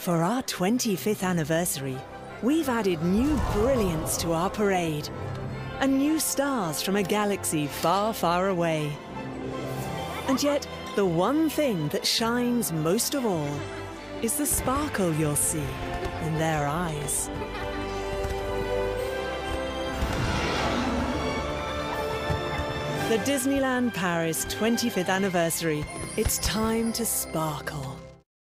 For our 25th anniversary, we've added new brilliance to our parade and new stars from a galaxy far, far away. And yet, the one thing that shines most of all is the sparkle you'll see in their eyes. The Disneyland Paris 25th anniversary. It's time to sparkle.